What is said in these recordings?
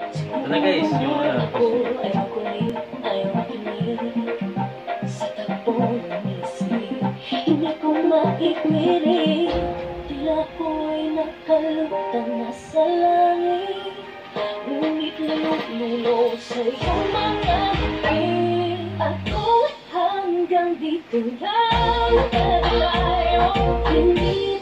Ito na guys, yung ano. Ikwiri, tila ko ay nakalutang nasa langit. Ngunit lulog-lulo sa iyong Ako hanggang dito lang. Ayaw, hindi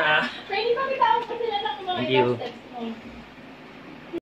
Ah. Thank you.